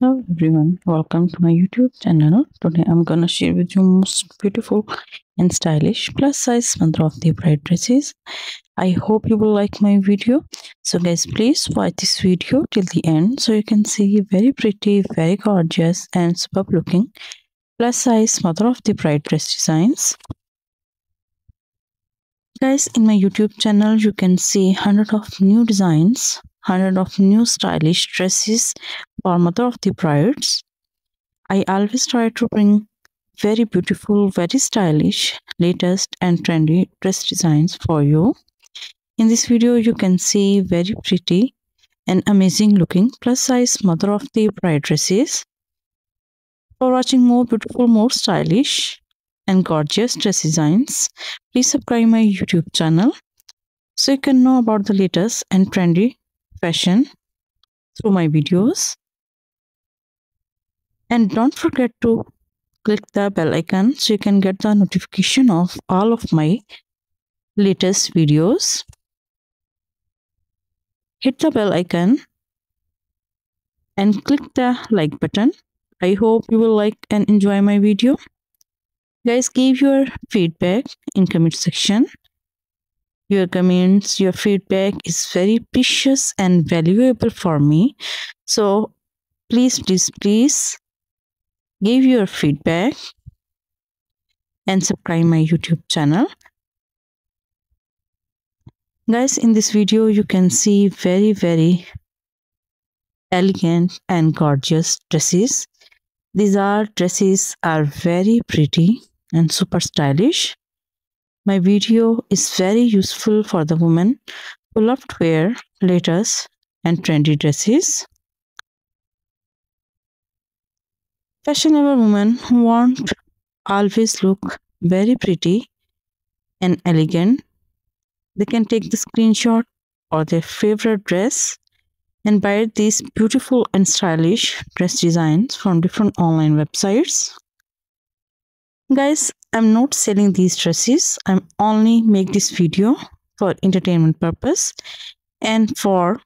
Hello everyone, welcome to my YouTube channel. Today I'm gonna share with you most beautiful and stylish plus size Mandra of the bride dresses. I hope you will like my video. So guys, please watch this video till the end so you can see very pretty, very gorgeous and superb looking plus size mother of the bride dress designs. Guys, in my YouTube channel you can see hundred of new designs hundred of new stylish dresses for mother of the brides. I always try to bring very beautiful, very stylish, latest and trendy dress designs for you. In this video, you can see very pretty and amazing looking plus size mother of the bride dresses. For watching more beautiful, more stylish and gorgeous dress designs, please subscribe my YouTube channel so you can know about the latest and trendy fashion through my videos. And don't forget to click the bell icon so you can get the notification of all of my latest videos. Hit the bell icon and click the like button. I hope you will like and enjoy my video. Guys, give your feedback in comment section your comments, your feedback is very precious and valuable for me. So please, please, please give your feedback and subscribe my YouTube channel. Guys, in this video, you can see very, very elegant and gorgeous dresses. These are dresses are very pretty and super stylish. My video is very useful for the women who love to wear latest and trendy dresses. Fashionable women who want always look very pretty and elegant. They can take the screenshot or their favorite dress and buy these beautiful and stylish dress designs from different online websites. Guys, I'm not selling these dresses. I'm only make this video for entertainment purpose and for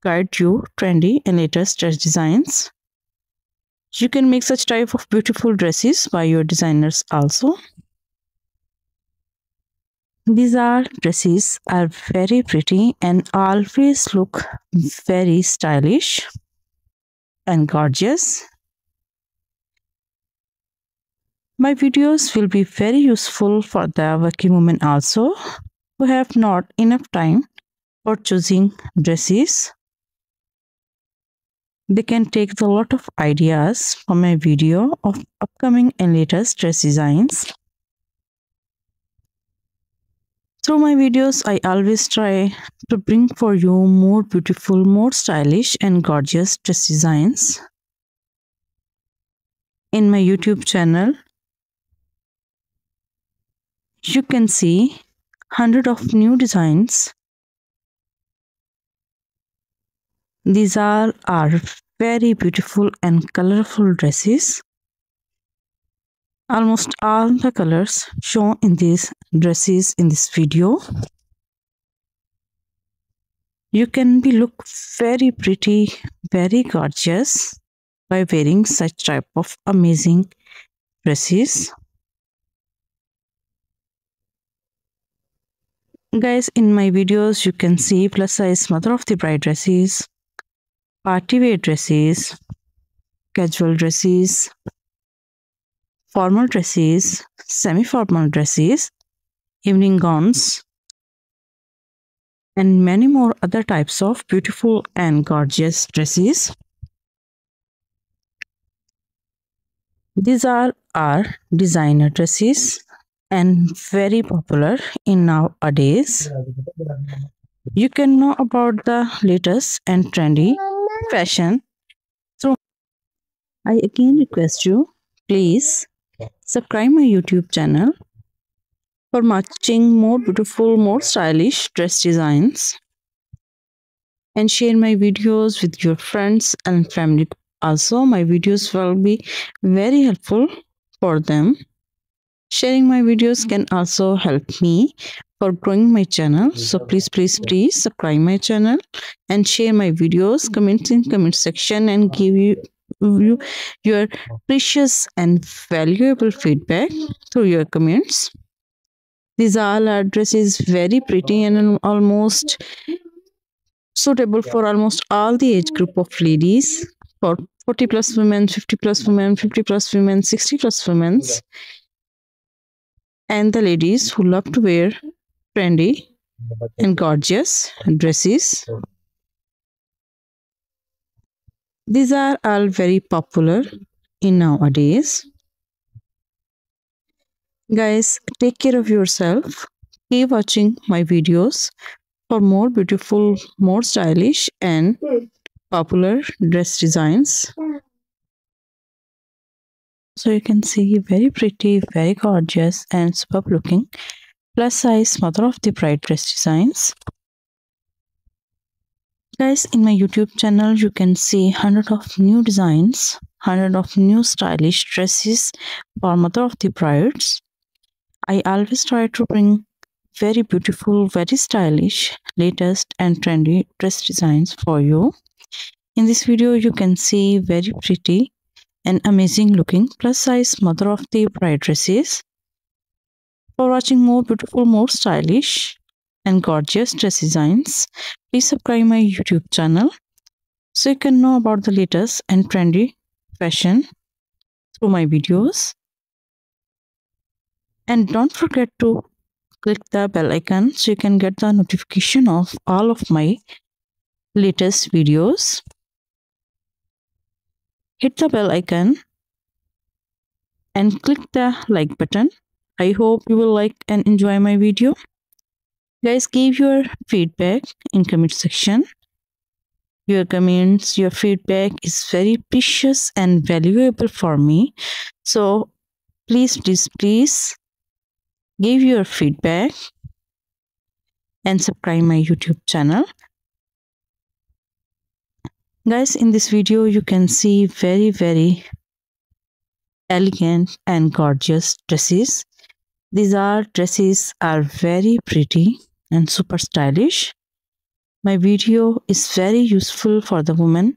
guide you trendy and latest dress designs. You can make such type of beautiful dresses by your designers also. These are dresses are very pretty and always look very stylish and gorgeous. My videos will be very useful for the working women also who have not enough time for choosing dresses. They can take a lot of ideas from my video of upcoming and latest dress designs. Through my videos, I always try to bring for you more beautiful, more stylish and gorgeous dress designs. In my YouTube channel, you can see hundred of new designs. These are are very beautiful and colorful dresses. Almost all the colors shown in these dresses in this video. You can be look very pretty very gorgeous by wearing such type of amazing dresses Guys, in my videos, you can see plus size mother of the bride dresses, party wear dresses, casual dresses, formal dresses, semi-formal dresses, evening gowns, and many more other types of beautiful and gorgeous dresses. These are our designer dresses and very popular in nowadays. You can know about the latest and trendy fashion. So I again request you, please subscribe my YouTube channel for matching more beautiful, more stylish dress designs and share my videos with your friends and family. Also, my videos will be very helpful for them. Sharing my videos mm-hmm. can also help me for growing my channel. So please, please, please subscribe my channel and share my videos, mm-hmm. comment in comment section and give you you your precious and valuable feedback through your comments. These all are dresses very pretty and almost suitable for almost all the age group of ladies. For 40 plus women 50 plus women 50 plus women 60 plus women and the ladies who love to wear trendy and gorgeous dresses. These are all very popular in nowadays. Guys take care of yourself. Keep watching my videos for more beautiful, more stylish and popular dress designs. So you can see very pretty, very gorgeous and superb looking plus size mother of the bride dress designs. Guys, in my YouTube channel, you can see hundred of new designs, hundred of new stylish dresses for mother of the brides. I always try to bring very beautiful, very stylish, latest and trendy dress designs for you. In this video, you can see very pretty and amazing looking plus size mother of the bride dresses. For watching more beautiful, more stylish and gorgeous dress designs, please subscribe my YouTube channel so you can know about the latest and trendy fashion through my videos. And don't forget to click the bell icon so you can get the notification of all of my latest videos. Hit the bell icon and click the like button. I hope you will like and enjoy my video. Guys, give your feedback in comment section. Your comments, your feedback is very precious and valuable for me. So please, please, please give your feedback and subscribe my youtube channel guys in this video you can see very very elegant and gorgeous dresses. These are dresses are very pretty and super stylish. My video is very useful for the women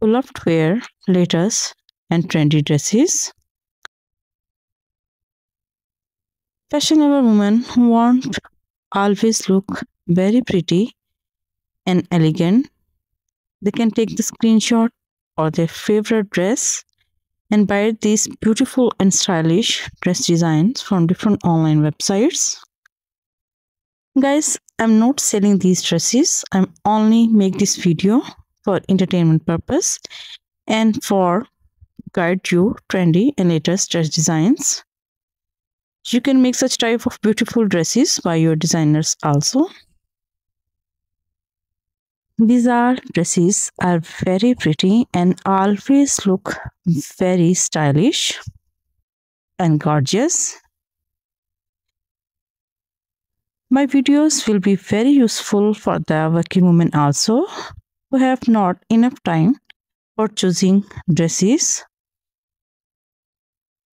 who love to wear latest and trendy dresses. Fashionable women who want always look very pretty and elegant. They can take the screenshot or their favorite dress and buy these beautiful and stylish dress designs from different online websites. Guys, I'm not selling these dresses. I'm only make this video for entertainment purpose and for guide you trendy and latest dress designs. You can make such type of beautiful dresses by your designers also. These are dresses are very pretty and always look very stylish and gorgeous. My videos will be very useful for the working women also who have not enough time for choosing dresses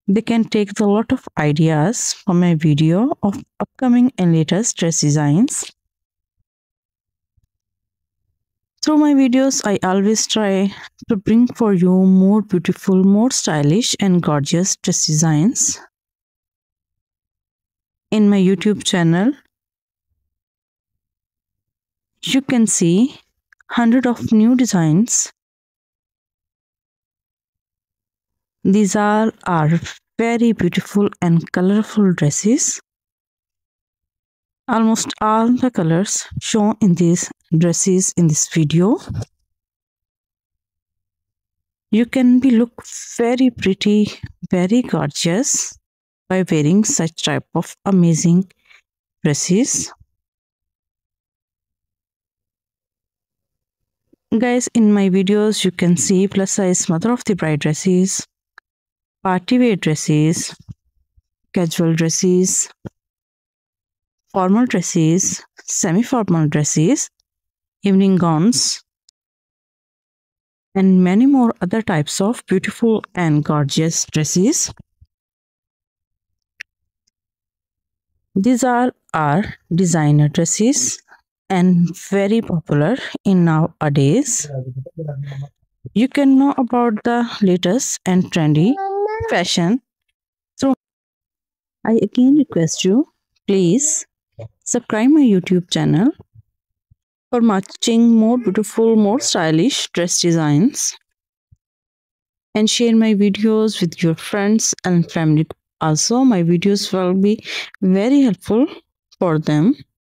they can take a lot of ideas from my video of upcoming and latest dress designs. Through my videos, I always try to bring for you more beautiful, more stylish and gorgeous dress designs. In my YouTube channel, you can see hundred of new designs These are, are very beautiful and colorful dresses. Almost all the colors shown in these dresses in this video. You can be look very pretty, very gorgeous by wearing such type of amazing dresses. Guys, in my videos, you can see plus size mother of the bride dresses, party wear dresses, casual dresses, formal dresses, semi-formal dresses, evening gowns, and many more other types of beautiful and gorgeous dresses. These are our designer dresses and very popular in nowadays. You can know about the latest and trendy fashion. So I again request you, please subscribe my YouTube channel for matching more beautiful, more stylish dress designs and share my videos with your friends and family. Also, my videos will be very helpful for them.